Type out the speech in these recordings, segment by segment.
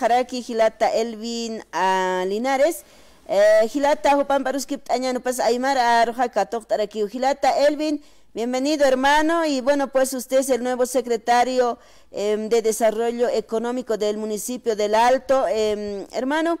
Jaraki, Gilata Elvin a Linares. Eh, Gilata Jupan Paruskip Añano Pas Aymara Rojaca Toktaraki. Gilata Elvin. Bienvenido, hermano. Y bueno, pues usted es el nuevo secretario em, de Desarrollo Económico del municipio del Alto. Em, hermano,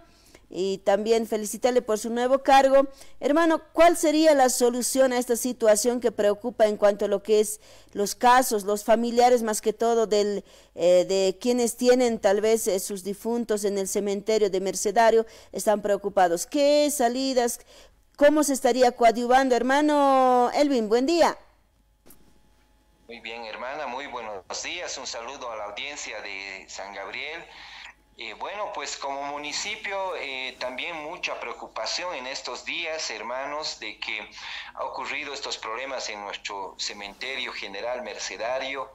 y también felicitarle por su nuevo cargo. Hermano, ¿cuál sería la solución a esta situación que preocupa en cuanto a lo que es los casos, los familiares más que todo del, eh, de quienes tienen tal vez eh, sus difuntos en el cementerio de Mercedario, están preocupados? ¿Qué salidas? ¿Cómo se estaría coadyuvando? Hermano Elvin, buen día. Muy bien, hermana, muy buenos días. Un saludo a la audiencia de San Gabriel. Bueno, pues como municipio eh, también mucha preocupación en estos días, hermanos, de que ha ocurrido estos problemas en nuestro cementerio general mercedario.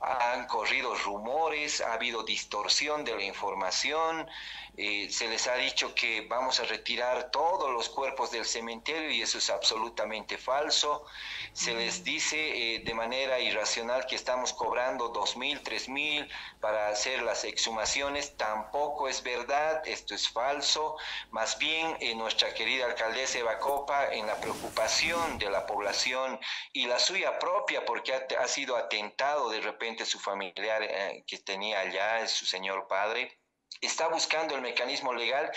Han corrido rumores, ha habido distorsión de la información, eh, se les ha dicho que vamos a retirar todos los cuerpos del cementerio y eso es absolutamente falso. Se les dice eh, de manera irracional que estamos cobrando dos mil, tres mil para hacer las exhumaciones. Tampoco es verdad, esto es falso. Más bien, eh, nuestra querida alcaldesa Eva Copa, en la preocupación de la población y la suya propia, porque ha, ha sido atentado de repente su familiar que tenía allá, su señor padre está buscando el mecanismo legal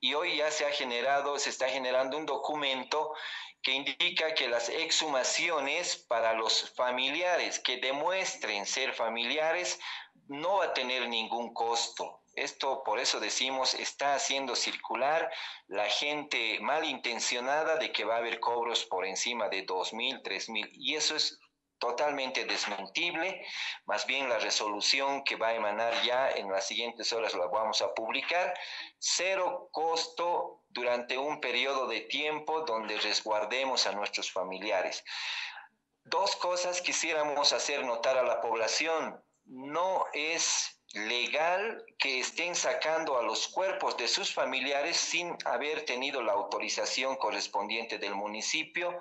y hoy ya se ha generado, se está generando un documento que indica que las exhumaciones para los familiares que demuestren ser familiares no va a tener ningún costo. Esto, por eso decimos, está haciendo circular la gente malintencionada de que va a haber cobros por encima de dos mil, tres mil. Y eso es totalmente desmentible, más bien la resolución que va a emanar ya en las siguientes horas la vamos a publicar, cero costo durante un periodo de tiempo donde resguardemos a nuestros familiares. Dos cosas quisiéramos hacer notar a la población. No es legal que estén sacando a los cuerpos de sus familiares sin haber tenido la autorización correspondiente del municipio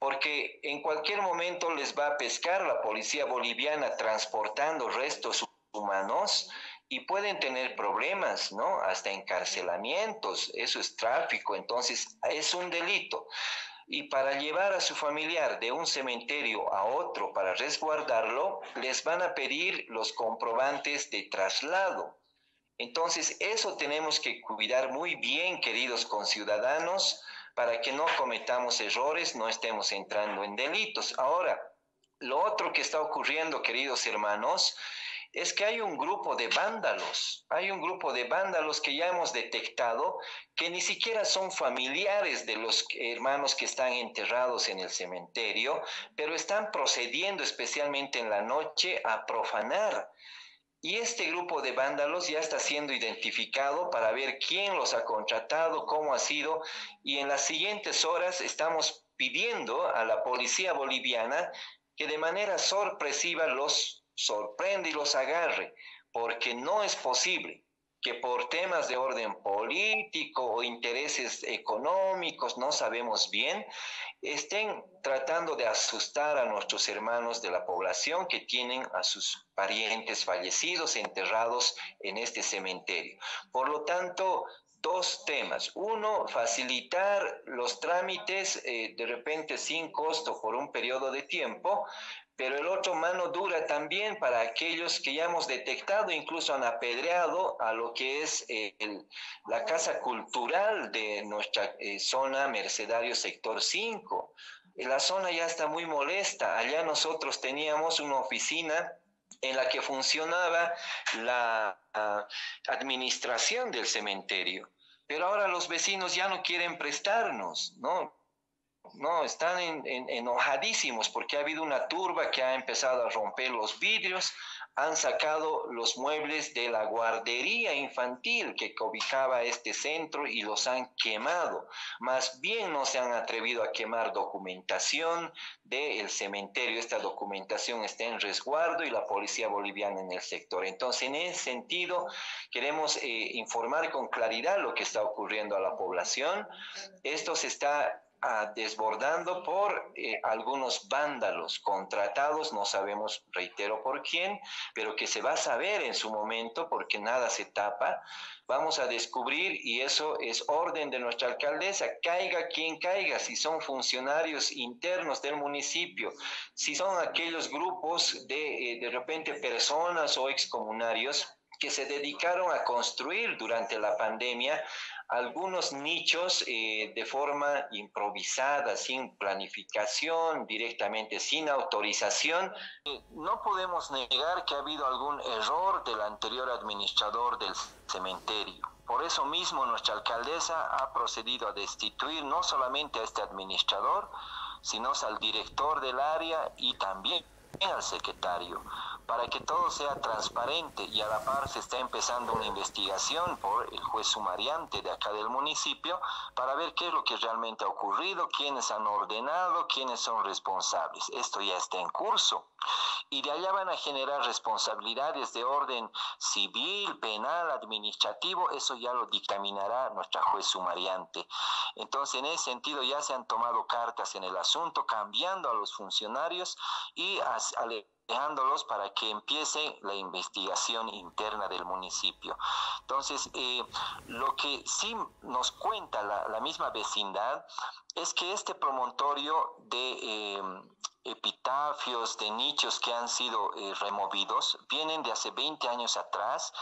porque en cualquier momento les va a pescar la policía boliviana transportando restos humanos y pueden tener problemas, ¿no? Hasta encarcelamientos, eso es tráfico, entonces es un delito. Y para llevar a su familiar de un cementerio a otro para resguardarlo, les van a pedir los comprobantes de traslado. Entonces, eso tenemos que cuidar muy bien, queridos conciudadanos, para que no cometamos errores, no estemos entrando en delitos. Ahora, lo otro que está ocurriendo, queridos hermanos, es que hay un grupo de vándalos, hay un grupo de vándalos que ya hemos detectado que ni siquiera son familiares de los hermanos que están enterrados en el cementerio, pero están procediendo especialmente en la noche a profanar y este grupo de vándalos ya está siendo identificado para ver quién los ha contratado, cómo ha sido, y en las siguientes horas estamos pidiendo a la policía boliviana que de manera sorpresiva los sorprenda y los agarre, porque no es posible que por temas de orden político o intereses económicos, no sabemos bien, estén tratando de asustar a nuestros hermanos de la población que tienen a sus parientes fallecidos enterrados en este cementerio. Por lo tanto, dos temas. Uno, facilitar los trámites eh, de repente sin costo por un periodo de tiempo, pero el otro mano dura también para aquellos que ya hemos detectado, incluso han apedreado a lo que es eh, la casa cultural de nuestra eh, zona Mercedario Sector 5. La zona ya está muy molesta. Allá nosotros teníamos una oficina en la que funcionaba la ah, administración del cementerio. Pero ahora los vecinos ya no quieren prestarnos, ¿no? No, están enojadísimos porque ha habido una turba que ha empezado a romper los vidrios, han sacado los muebles de la guardería infantil que cobijaba este centro y los han quemado. Más bien no se han atrevido a quemar documentación del cementerio. Esta documentación está en resguardo y la policía boliviana en el sector. Entonces, en ese sentido, queremos eh, informar con claridad lo que está ocurriendo a la población. Esto se está ah, desbordando por eh, algunos vándalos contratados, no sabemos, reitero por quién, pero que se va a saber en su momento porque nada se tapa. Vamos a descubrir, y eso es orden de nuestra alcaldesa, caiga quien caiga, si son funcionarios internos del municipio, si son aquellos grupos de, eh, de repente, personas o excomunarios que se dedicaron a construir durante la pandemia algunos nichos eh, de forma improvisada, sin planificación, directamente sin autorización. No podemos negar que ha habido algún error del anterior administrador del cementerio. Por eso mismo nuestra alcaldesa ha procedido a destituir no solamente a este administrador, sino al director del área y también al secretario para que todo sea transparente y a la par se está empezando una investigación por el juez sumariante de acá del municipio para ver qué es lo que realmente ha ocurrido, quiénes han ordenado, quiénes son responsables. Esto ya está en curso. Y de allá van a generar responsabilidades de orden civil, penal, administrativo, eso ya lo dictaminará nuestra juez sumariante. Entonces, en ese sentido, ya se han tomado cartas en el asunto, cambiando a los funcionarios y al dejándolos para que empiece la investigación interna del municipio. Entonces, eh, lo que sí nos cuenta la, misma vecindad es que este promontorio de eh, epitafios, de nichos que han sido eh, removidos, vienen de hace 20 años atrás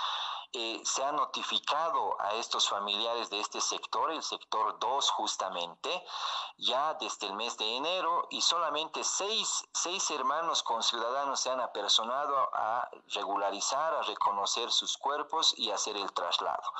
se ha notificado a estos familiares de este sector, el sector 2 justamente, ya desde el mes de enero y solamente seis, seis hermanos con ciudadanos se han apersonado a regularizar, a reconocer sus cuerpos y hacer el traslado.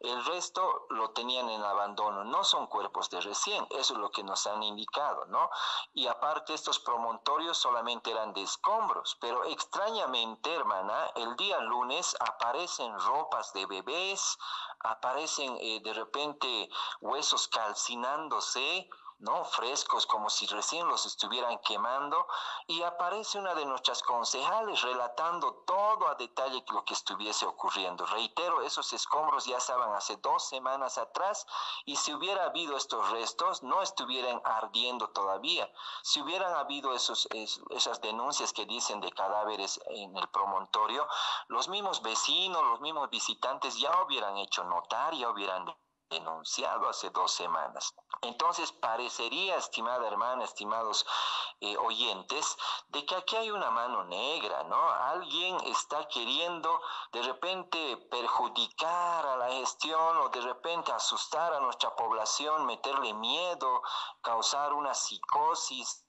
El resto lo tenían en abandono, no son cuerpos de recién, eso es lo que nos han indicado, ¿no? Y aparte estos promontorios solamente eran de escombros, pero extrañamente, hermana, el día lunes aparecen ropas de bebés, aparecen eh, de repente huesos calcinándose, ¿no? Frescos, como si recién los estuvieran quemando, y aparece una de nuestras concejales relatando todo a detalle lo que estuviese ocurriendo. Reitero, esos escombros ya estaban hace dos semanas atrás, y si hubiera habido estos restos, no estuvieran ardiendo todavía. Si hubieran habido esos, esas denuncias que dicen de cadáveres en el promontorio, los mismos vecinos, los mismos visitantes ya hubieran hecho notar, ya hubieran denunciado hace dos semanas. Entonces, parecería, estimada hermana, estimados eh, oyentes, de que aquí hay una mano negra, ¿no? Alguien está queriendo de repente perjudicar a la gestión o de repente asustar a nuestra población, meterle miedo, causar una psicosis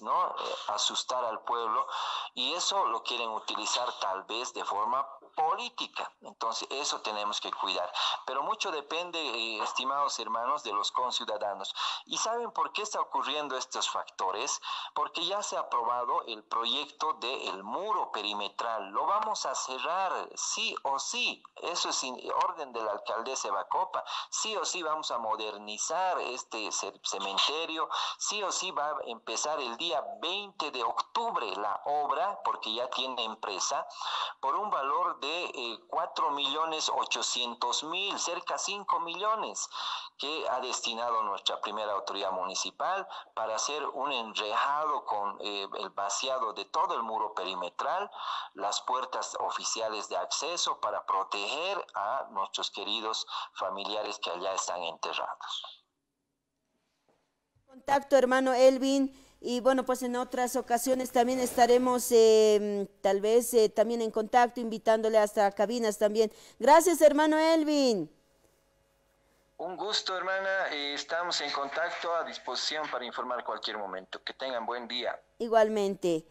¿no? Asustar al pueblo y eso lo quieren utilizar tal vez de forma política. Entonces, eso tenemos que cuidar. Pero mucho depende, eh, estimados hermanos, de los conciudadanos. ¿Y saben por qué está ocurriendo estos factores? Porque ya se ha aprobado el proyecto del muro perimetral. Lo vamos a cerrar, sí o sí. Eso es orden de la alcaldesa Bacopa. Sí o sí vamos a modernizar este cementerio. Sí o sí va a empezar el día 20 de octubre la obra, porque ya tiene empresa, por un valor de 4 eh, millones 800 mil, cerca 5 millones, que ha destinado nuestra primera autoridad municipal para hacer un enrejado con eh, el vaciado de todo el muro perimetral, las puertas oficiales de acceso para proteger a nuestros queridos familiares que allá están enterrados. Contacto, hermano Elvin. Y bueno, pues en otras ocasiones también estaremos em, tal vez eh, también en contacto, invitándole hasta cabinas también. Gracias, hermano Elvin. Un gusto, hermana. estamos en contacto a disposición para informar cualquier momento. Que tengan buen día. Igualmente.